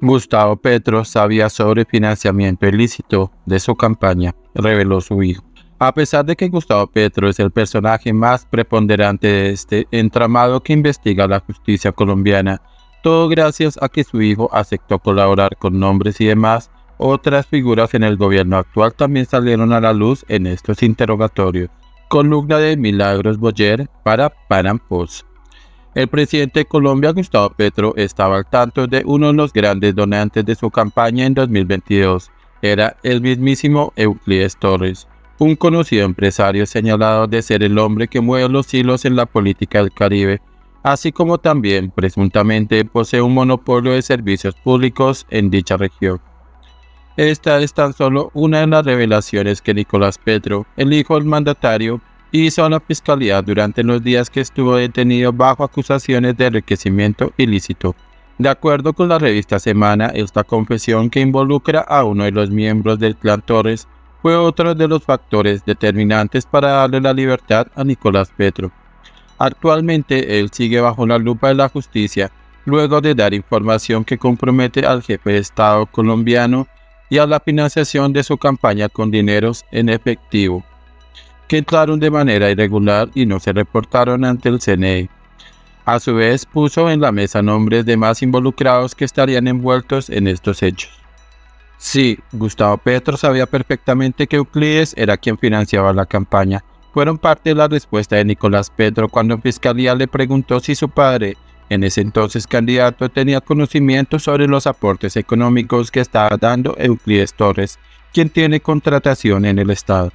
Gustavo Petro sabía sobre financiamiento ilícito de su campaña, reveló su hijo. A pesar de que Gustavo Petro es el personaje más preponderante de este entramado que investiga la justicia colombiana, todo gracias a que su hijo aceptó colaborar con nombres y demás, otras figuras en el gobierno actual también salieron a la luz en estos interrogatorios. Columna de Milagros Boyer para Panam Post. El presidente de Colombia, Gustavo Petro, estaba al tanto de uno de los grandes donantes de su campaña en 2022. Era el mismísimo Euclides Torres, un conocido empresario señalado de ser el hombre que mueve los hilos en la política del Caribe, así como también presuntamente posee un monopolio de servicios públicos en dicha región. Esta es tan solo una de las revelaciones que Nicolás Petro, el hijo del mandatario, hizo a la fiscalía durante los días que estuvo detenido bajo acusaciones de enriquecimiento ilícito. De acuerdo con la revista Semana, esta confesión que involucra a uno de los miembros del clan Torres fue otro de los factores determinantes para darle la libertad a Nicolás Petro. Actualmente él sigue bajo la lupa de la justicia luego de dar información que compromete al jefe de Estado colombiano y a la financiación de su campaña con dineros en efectivo que entraron de manera irregular y no se reportaron ante el CNE. A su vez, puso en la mesa nombres de más involucrados que estarían envueltos en estos hechos. Sí, Gustavo Petro sabía perfectamente que Euclides era quien financiaba la campaña. Fueron parte de la respuesta de Nicolás Petro cuando en Fiscalía le preguntó si su padre, en ese entonces candidato, tenía conocimiento sobre los aportes económicos que estaba dando Euclides Torres, quien tiene contratación en el Estado.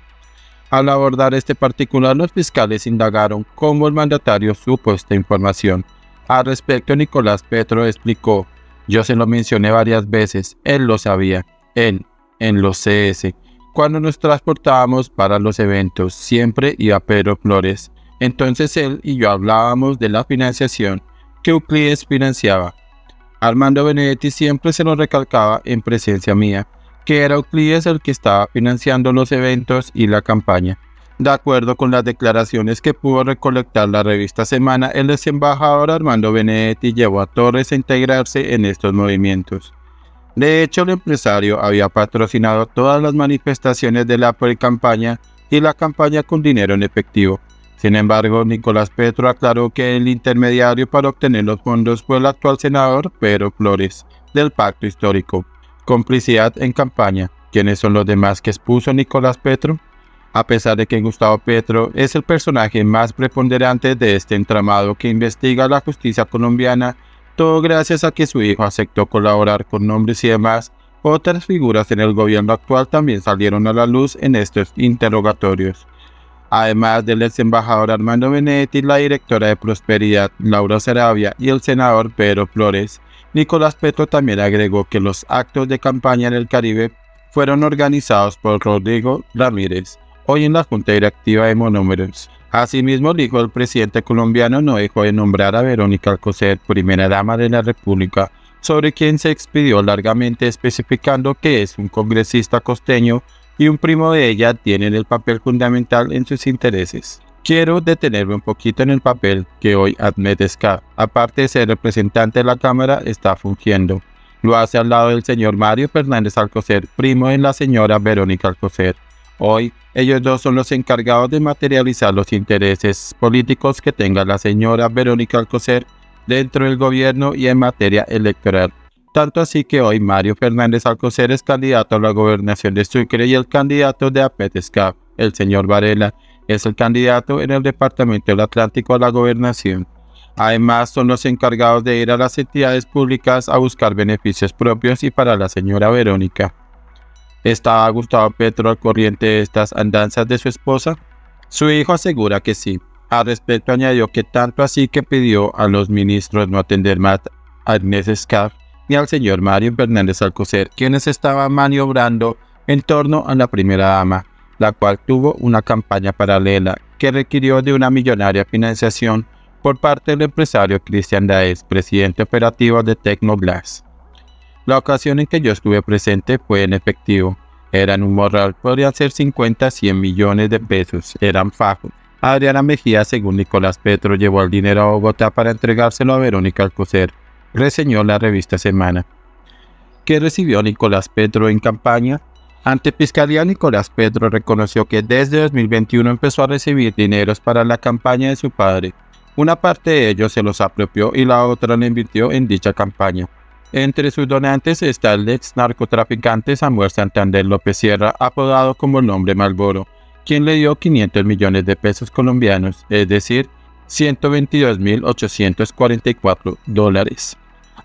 Al abordar este particular, los fiscales indagaron cómo el mandatario supo esta información. Al respecto, Nicolás Petro explicó, yo se lo mencioné varias veces, él lo sabía, él, en los CS. Cuando nos transportábamos para los eventos, siempre iba Pedro Flores. Entonces él y yo hablábamos de la financiación que Euclides financiaba. Armando Benedetti siempre se lo recalcaba en presencia mía que era Euclides el que estaba financiando los eventos y la campaña. De acuerdo con las declaraciones que pudo recolectar la revista Semana, el ex embajador Armando Benedetti llevó a Torres a integrarse en estos movimientos. De hecho, el empresario había patrocinado todas las manifestaciones de la pre-campaña y la campaña con dinero en efectivo. Sin embargo, Nicolás Petro aclaró que el intermediario para obtener los fondos fue el actual senador Pedro Flores, del Pacto Histórico. Complicidad en campaña. ¿Quiénes son los demás que expuso Nicolás Petro? A pesar de que Gustavo Petro es el personaje más preponderante de este entramado que investiga la justicia colombiana, todo gracias a que su hijo aceptó colaborar con nombres y demás, otras figuras en el gobierno actual también salieron a la luz en estos interrogatorios. Además del ex embajador Armando Benetti, la directora de Prosperidad Laura Sarabia y el senador Pedro Flores, Nicolás Petro también agregó que los actos de campaña en el Caribe fueron organizados por Rodrigo Ramírez, hoy en la Junta Directiva de Monómeros. Asimismo, dijo el presidente colombiano no dejó de nombrar a Verónica Alcocer, primera dama de la República, sobre quien se expidió largamente especificando que es un congresista costeño y un primo de ella tiene el papel fundamental en sus intereses. Quiero detenerme un poquito en el papel que hoy Ahmed Escaf, aparte de ser representante de la Cámara, está fungiendo. Lo hace al lado del señor Mario Fernández Alcocer, primo de la señora Verónica Alcocer. Hoy, ellos dos son los encargados de materializar los intereses políticos que tenga la señora Verónica Alcocer dentro del gobierno y en materia electoral. Tanto así que hoy Mario Fernández Alcocer es candidato a la gobernación de Sucre y el candidato de Escaf, el señor Varela, es el candidato en el Departamento del Atlántico a la gobernación. Además, son los encargados de ir a las entidades públicas a buscar beneficios propios y para la señora Verónica. ¿Estaba Gustavo Petro al corriente de estas andanzas de su esposa? Su hijo asegura que sí. Al respecto añadió que tanto así que pidió a los ministros no atender más a Inés Scaff ni al señor Mario Fernández Alcocer, quienes estaban maniobrando en torno a la primera dama, la cual tuvo una campaña paralela que requirió de una millonaria financiación por parte del empresario Cristian Daes, presidente operativo de Tecnoglass. La ocasión en que yo estuve presente fue en efectivo. Eran un morral, podrían ser 50 100 millones de pesos, eran fajos. Adriana Mejía, según Nicolás Petro, llevó el dinero a Bogotá para entregárselo a Verónica Alcocer, reseñó la revista Semana. que recibió Nicolás Petro en campaña. Ante Fiscalía, Nicolás Petro reconoció que desde 2021 empezó a recibir dineros para la campaña de su padre. Una parte de ellos se los apropió y la otra la invirtió en dicha campaña. Entre sus donantes está el ex narcotraficante Samuel Santander López Sierra, apodado como el nombre Malboro, quien le dio 500 millones de pesos colombianos, es decir, 122.844 dólares.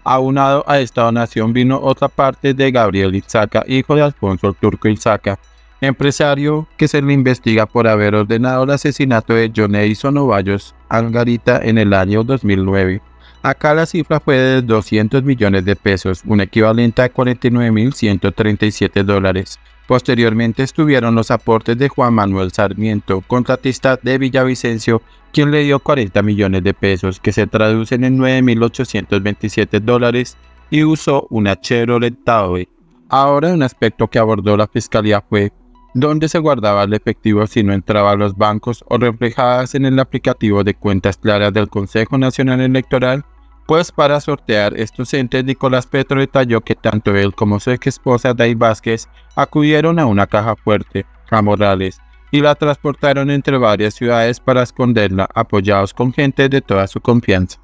Aunado a esta donación vino otra parte de Gabriel Izaca, hijo de Alfonso Turco Izaca, empresario que se le investiga por haber ordenado el asesinato de John Edison Ovallos Algarita en el año 2009. Acá la cifra fue de 200 millones de pesos, un equivalente a 49.137 dólares. Posteriormente estuvieron los aportes de Juan Manuel Sarmiento, contratista de Villavicencio, quien le dio 40 millones de pesos, que se traducen en 9.827 dólares, y usó una Chevrolet Tahoe. Ahora un aspecto que abordó la fiscalía fue dónde se guardaba el efectivo si no entraba a los bancos o reflejadas en el aplicativo de cuentas claras del Consejo Nacional Electoral pues para sortear estos entes, Nicolás Petro detalló que tanto él como su ex esposa Day Vázquez acudieron a una caja fuerte, a Morales, y la transportaron entre varias ciudades para esconderla, apoyados con gente de toda su confianza.